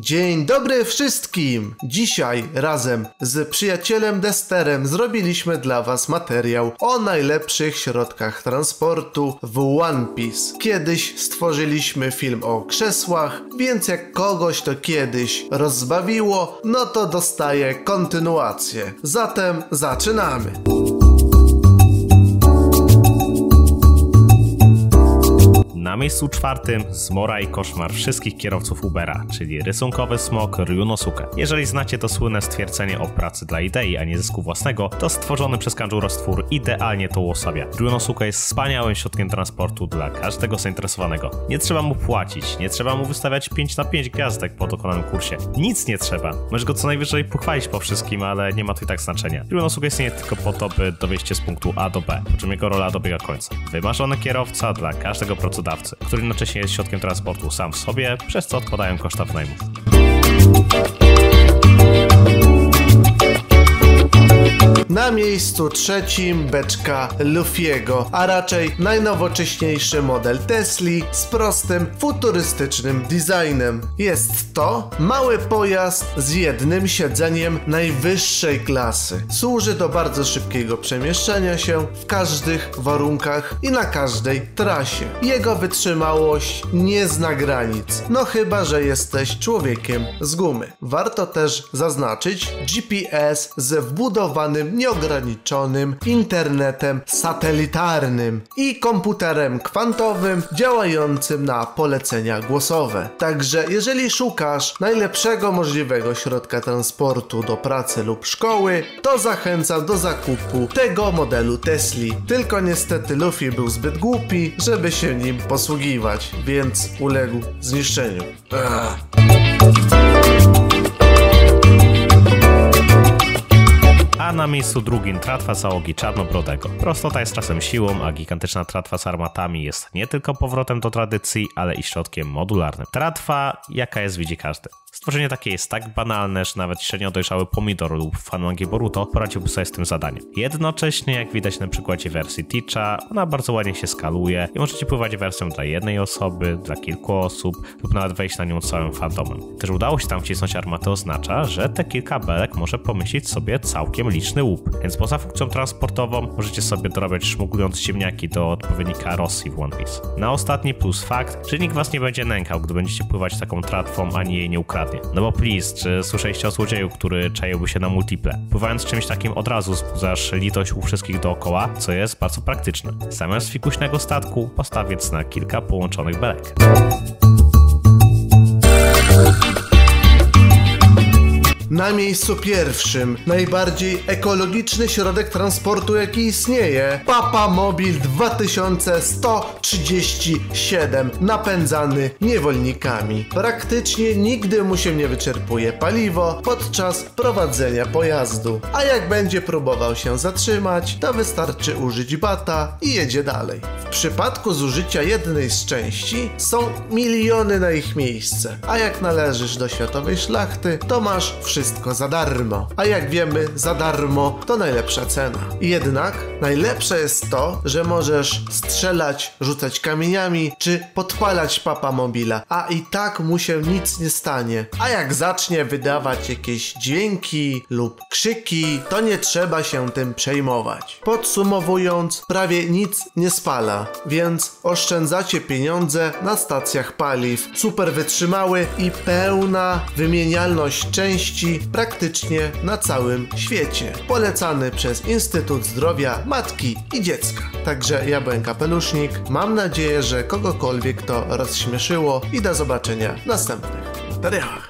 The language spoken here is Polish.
Dzień dobry wszystkim! Dzisiaj razem z przyjacielem Desterem zrobiliśmy dla Was materiał o najlepszych środkach transportu w One Piece. Kiedyś stworzyliśmy film o krzesłach, więc jak kogoś to kiedyś rozbawiło, no to dostaje kontynuację. Zatem zaczynamy! Miejscu czwartym zmora i koszmar wszystkich kierowców Ubera, czyli rysunkowy smok Ryunosuke. Jeżeli znacie to słynne stwierdzenie o pracy dla idei, a nie zysku własnego, to stworzony przez Kanjuro roztwór idealnie to uosabia. Ryunosuke jest wspaniałym środkiem transportu dla każdego zainteresowanego. Nie trzeba mu płacić, nie trzeba mu wystawiać 5 na 5 gwiazdek po dokonanym kursie. Nic nie trzeba. Możesz go co najwyżej pochwalić po wszystkim, ale nie ma to i tak znaczenia. Ryunosuke istnieje tylko po to, by dowieść cię z punktu A do B, po czym jego rola dobiega końca. Wymarzony kierowca dla każdego pracodawcy który jednocześnie jest środkiem transportu sam w sobie, przez co odpadają koszta wynajmu. Na miejscu trzecim beczka Lufiego, a raczej najnowocześniejszy model Tesli z prostym, futurystycznym designem. Jest to mały pojazd z jednym siedzeniem najwyższej klasy. Służy do bardzo szybkiego przemieszczania się w każdych warunkach i na każdej trasie. Jego wytrzymałość nie zna granic, no chyba, że jesteś człowiekiem z gumy. Warto też zaznaczyć GPS z wbudowanym nieograniczonym internetem satelitarnym i komputerem kwantowym działającym na polecenia głosowe. Także jeżeli szukasz najlepszego możliwego środka transportu do pracy lub szkoły, to zachęcam do zakupu tego modelu Tesli. Tylko niestety Luffy był zbyt głupi, żeby się nim posługiwać, więc uległ zniszczeniu. Ugh. Miejscu drugim tratwa załogi Czarnobrodego. Prostota jest czasem siłą, a gigantyczna tratwa z armatami jest nie tylko powrotem do tradycji, ale i środkiem modularnym. Tratwa, jaka jest, widzi każdy. Stworzenie takie jest tak banalne, że nawet średnio dojrzały pomidor lub fan mangi Boruto poradziłby sobie z tym zadaniem. Jednocześnie, jak widać na przykładzie wersji Teacha, ona bardzo ładnie się skaluje i możecie pływać wersją dla jednej osoby, dla kilku osób lub nawet wejść na nią całym fantomem. Też udało się tam wcisnąć armatę oznacza, że te kilka belek może pomyśleć sobie całkiem liczny łup, więc poza funkcją transportową możecie sobie dorobić szmuglując ziemniaki do odpowiednika Rosji w One Piece. Na ostatni plus fakt, że nikt was nie będzie nękał, gdy będziecie pływać taką tratwą, ani jej nie ukradnie. No bo please, czy słyszeliście o złodzieju, który czaiłby się na multiple? Pływając czymś takim od razu wzbudzasz litość u wszystkich dookoła, co jest bardzo praktyczne. Zamiast fikuśnego statku postawić na kilka połączonych belek. Na miejscu pierwszym, najbardziej ekologiczny środek transportu jaki istnieje, Papa Mobil 2137, napędzany niewolnikami. Praktycznie nigdy mu się nie wyczerpuje paliwo podczas prowadzenia pojazdu, a jak będzie próbował się zatrzymać, to wystarczy użyć bata i jedzie dalej. W przypadku zużycia jednej z części są miliony na ich miejsce, a jak należysz do światowej szlachty, to masz wszystko wszystko za darmo. A jak wiemy, za darmo to najlepsza cena. Jednak najlepsze jest to, że możesz strzelać, rzucać kamieniami czy podpalać papa mobila, a i tak mu się nic nie stanie. A jak zacznie wydawać jakieś dźwięki lub krzyki, to nie trzeba się tym przejmować. Podsumowując, prawie nic nie spala, więc oszczędzacie pieniądze na stacjach paliw. Super wytrzymały i pełna wymienialność części praktycznie na całym świecie. Polecany przez Instytut Zdrowia Matki i Dziecka. Także ja byłem Kapelusznik. Mam nadzieję, że kogokolwiek to rozśmieszyło i do zobaczenia w następnych materiałach.